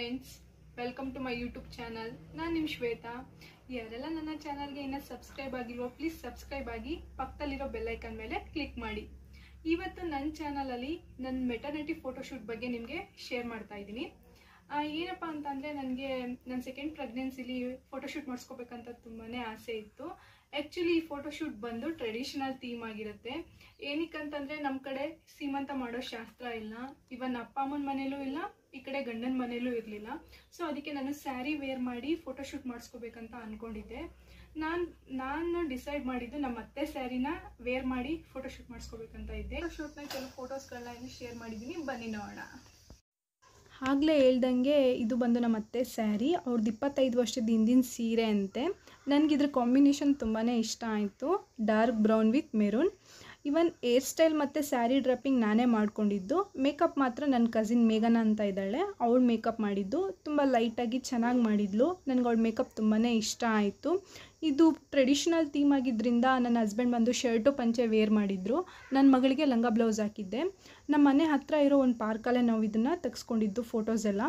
Friends welcome to my YouTube channel ನಾನು ನಿಮ್ಮ ಶ್ವೇತಾ. ಯಾರೆಲ್ಲ ನನ್ನ ಚಾನಲ್ಗೆ ಇನ್ನೂ ಸಬ್ಸ್ಕ್ರೈಬ್ ಆಗಿಲ್ವೋ ಪ್ಲೀಸ್ ಸಬ್ಸ್ಕ್ರೈಬ್ ಆಗಿ ಪಕ್ಕದಲ್ಲಿರೋ ಬೆಲ್ಲೈಕನ್ ಮೇಲೆ ಕ್ಲಿಕ್ ಮಾಡಿ. ಇವತ್ತು ನನ್ನ ಚಾನಲಲ್ಲಿ ನನ್ನ ಮೆಟರ್ನಿಟಿ ಫೋಟೋಶೂಟ್ ಬಗ್ಗೆ ನಿಮಗೆ ಶೇರ್ ಮಾಡ್ತಾ ಇದ್ದೀನಿ. ಏನಪ್ಪ ಅಂತಂದರೆ ನನಗೆ ನನ್ನ ಸೆಕೆಂಡ್ ಪ್ರೆಗ್ನೆನ್ಸಿಲಿ ಫೋಟೋಶೂಟ್ ಮಾಡಿಸ್ಕೋಬೇಕಂತ ತುಂಬಾ ಆಸೆ ಇತ್ತು. ಆ್ಯಕ್ಚುಲಿ ಈ ಫೋಟೋಶೂಟ್ ಬಂದು ಟ್ರೆಡಿಷನಲ್ ಥೀಮ್ ಆಗಿರುತ್ತೆ. ಏನಕ್ಕಂತಂದರೆ ನಮ್ಮ ಕಡೆ ಸೀಮಂತ ಮಾಡೋ ಶಾಸ್ತ್ರ ಇಲ್ಲ. ಇವನ್ ಅಪ್ಪ ಅಮ್ಮನ ಮನೇಲೂ ಇಲ್ಲ, ಈ ಕಡೆ ಗಂಡನ ಮನೇಲೂ ಇರಲಿಲ್ಲ. ಸೊ ಅದಕ್ಕೆ ನಾನು ಸ್ಯಾರಿ ವೇರ್ ಮಾಡಿ ಫೋಟೋಶೂಟ್ ಮಾಡಿಸ್ಕೋಬೇಕಂತ ಅಂದ್ಕೊಂಡಿದ್ದೆ ನಾನು ನಾನು ಡಿಸೈಡ್ ಮಾಡಿದ್ದು ನಮ್ಮ ಅತ್ತೆ ಸ್ಯಾರಿನ ವೇರ್ ಮಾಡಿ ಫೋಟೋಶೂಟ್ ಮಾಡಿಸ್ಕೋಬೇಕಂತ ಇದ್ದೆ. ಫೋಟೋಶೂಟ್ನ ಕೆಲವು ಫೋಟೋಸ್ಗಳನ್ನ ಶೇರ್ ಮಾಡಿದ್ದೀನಿ ಬನ್ನಿ ನೋಡೋಣ. ಆಗಲೇ ಹೇಳ್ದಂಗೆ ಇದು ಬಂದು ನಮ್ಮ ಅತ್ತೆ ಸ್ಯಾರಿ. ಅವ್ರದ್ದು ಇಪ್ಪತ್ತೈದು ವರ್ಷದ ಹಿಂದಿನ ಸೀರೆ ಅಂತೆ. ನನಗಿದ್ರ ಕಾಂಬಿನೇಷನ್ ತುಂಬಾ ಇಷ್ಟ ಆಯಿತು. Dark brown with maroon even hairstyle ಮತ್ತು ಸ್ಯಾರಿ ಡ್ರಪ್ಪಿಂಗ್ ನಾನೇ ಮಾಡ್ಕೊಂಡಿದ್ದು. ಮೇಕಪ್ ಮಾತ್ರ ನನ್ನ ಕಸಿನ್ ಮೇಘನ ಅಂತ ಇದ್ದಾಳೆ. ಅವಳು ಮೇಕಪ್ ಮಾಡಿದ್ದು. ತುಂಬ ಲೈಟಾಗಿ ಚೆನ್ನಾಗಿ ಮಾಡಿದ್ಲು. ನನಗೆ ಅವಳ ಮೇಕಪ್ ತುಂಬಾ ಇಷ್ಟ ಆಯಿತು. ಇದು ಟ್ರೆಡಿಷ್ನಲ್ ಥೀಮ್ ಆಗಿದ್ದರಿಂದ ನನ್ನ ಹಸ್ಬೆಂಡ್ ಬಂದು ಶರ್ಟು ಪಂಚೆ ವೇರ್ ಮಾಡಿದ್ರು. ನನ್ನ ಮಗಳಿಗೆ ಲಂಗ ಬ್ಲೌಸ್ ಹಾಕಿದ್ದೆ. ನಮ್ಮ ಮನೆ ಹತ್ತಿರ ಇರೋ ಒಂದು ಪಾರ್ಕಲ್ಲೇ ನಾವು ಇದನ್ನು ತೆಗೆಸ್ಕೊಂಡಿದ್ದು ಫೋಟೋಸ್ ಎಲ್ಲ.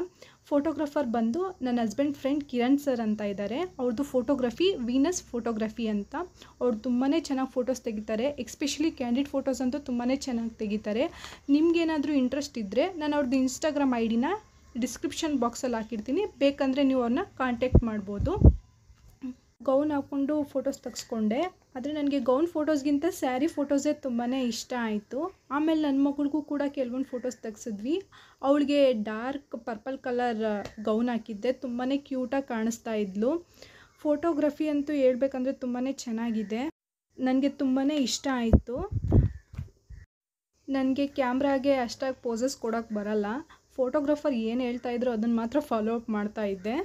ಫೋಟೋಗ್ರಾಫರ್ ಬಂದು ನನ್ನ ಹಸ್ಬೆಂಡ್ ಫ್ರೆಂಡ್ ಕಿರಣ್ ಸರ್ ಅಂತ ಇದ್ದಾರೆ ಅವ್ರದ್ದು ಫೋಟೋಗ್ರಫಿ ವೀನಸ್ ಫೋಟೋಗ್ರಫಿ ಅಂತ. ಅವ್ರು ತುಂಬಾ ಚೆನ್ನಾಗಿ ಫೋಟೋಸ್ ತೆಗಿತಾರೆ. ಎಕ್ಸ್ಪೆಷಲಿ ಕ್ಯಾಂಡಿಡ್ ಫೋಟೋಸ್ ಅಂತೂ ತುಂಬಾ ಚೆನ್ನಾಗಿ ತೆಗಿತಾರೆ. ನಿಮ್ಗೇನಾದರೂ ಇಂಟ್ರೆಸ್ಟ್ ಇದ್ದರೆ ನಾನು ಅವ್ರದ್ದು ಇನ್ಸ್ಟಾಗ್ರಾಮ್ ಐ ಡಿನ ಡಿಸ್ಕ್ರಿಪ್ಷನ್ ಬಾಕ್ಸಲ್ಲಿ ಹಾಕಿರ್ತೀನಿ. ಬೇಕಂದರೆ ನೀವು ಅವ್ರನ್ನ ಕಾಂಟ್ಯಾಕ್ಟ್ ಮಾಡ್ಬೋದು. ಗೌನ್ ಹಾಕ್ಕೊಂಡು ಫೋಟೋಸ್ ತೆಗೆಸ್ಕೊಂಡೆ. ಆದರೆ ನನಗೆ ಗೌನ್ ಫೋಟೋಸ್ಗಿಂತ ಸ್ಯಾರಿ ಫೋಟೋಸೇ ತುಂಬಾ ಇಷ್ಟ ಆಯಿತು. ಆಮೇಲೆ ನನ್ನ ಮಗಳಿಗೂ ಕೂಡ ಕೆಲವೊಂದು ಫೋಟೋಸ್ ತೆಗೆಸಿದ್ವಿ. ಅವಳಿಗೆ ಡಾರ್ಕ್ ಪರ್ಪಲ್ ಕಲರ್ ಗೌನ್ ಹಾಕಿದ್ದೆ. ತುಂಬಾ ಕ್ಯೂಟಾಗಿ ಕಾಣಿಸ್ತಾ ಇದ್ಲು. ಫೋಟೋಗ್ರಫಿ ಅಂತೂ ಹೇಳ್ಬೇಕಂದ್ರೆ ತುಂಬಾ ಚೆನ್ನಾಗಿದೆ. ನನಗೆ ತುಂಬಾ ಇಷ್ಟ ಆಯಿತು. ನನಗೆ ಕ್ಯಾಮ್ರಾಗೆ ಅಷ್ಟಾಗಿ ಪೋಸಸ್ ಕೊಡೋಕ್ಕೆ ಬರಲ್ಲ. ಫೋಟೋಗ್ರಾಫರ್ ಏನು ಹೇಳ್ತಾ ಇದ್ರು ಅದನ್ನು ಮಾತ್ರ ಫಾಲೋ ಅಪ್ ಮಾಡ್ತಾ ಇದ್ದೆ.